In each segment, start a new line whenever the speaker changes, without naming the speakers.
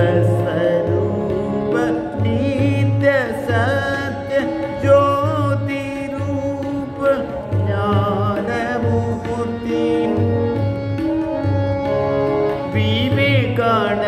रूप नीत सत्य ज्योतिरूप ज्ञानमूर्ति विवेकान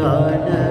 Lord.